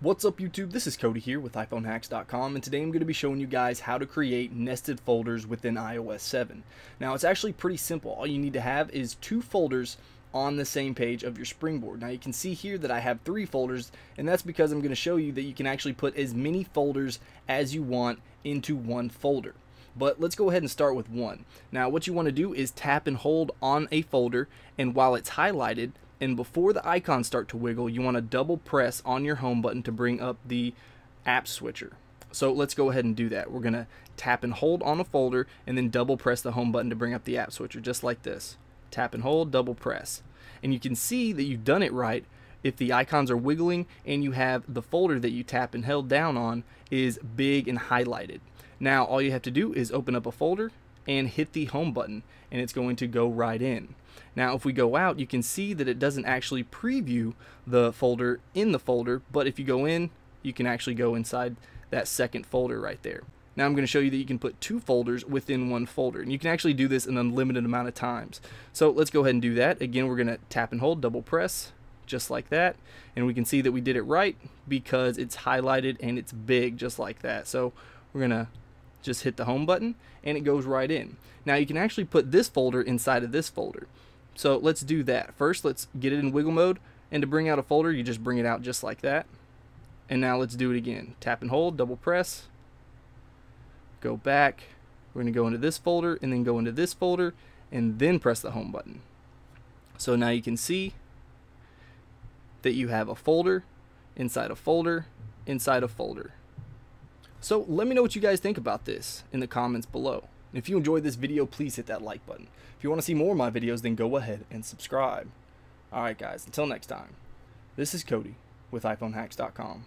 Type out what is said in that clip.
What's up YouTube? This is Cody here with iPhoneHacks.com and today I'm going to be showing you guys how to create nested folders within iOS 7. Now it's actually pretty simple. All you need to have is two folders on the same page of your springboard. Now you can see here that I have three folders and that's because I'm going to show you that you can actually put as many folders as you want into one folder. But let's go ahead and start with one. Now what you want to do is tap and hold on a folder and while it's highlighted and before the icons start to wiggle you want to double press on your home button to bring up the app switcher. So let's go ahead and do that. We're gonna tap and hold on a folder and then double press the home button to bring up the app switcher just like this. Tap and hold double press. And you can see that you've done it right. If the icons are wiggling and you have the folder that you tap and held down on is big and highlighted. Now all you have to do is open up a folder and hit the home button and it's going to go right in. Now if we go out you can see that it doesn't actually preview the folder in the folder but if you go in you can actually go inside that second folder right there. Now I'm going to show you that you can put two folders within one folder and you can actually do this an unlimited amount of times. So let's go ahead and do that. Again we're going to tap and hold double press just like that and we can see that we did it right because it's highlighted and it's big just like that. So we're going to just hit the home button and it goes right in. Now you can actually put this folder inside of this folder. So let's do that. First let's get it in wiggle mode and to bring out a folder you just bring it out just like that. And now let's do it again. Tap and hold, double press, go back. We're going to go into this folder and then go into this folder and then press the home button. So now you can see that you have a folder inside a folder inside a folder. So let me know what you guys think about this in the comments below. If you enjoyed this video, please hit that like button. If you want to see more of my videos, then go ahead and subscribe. Alright guys, until next time, this is Cody with iPhoneHacks.com.